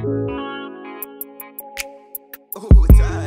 Oh it's.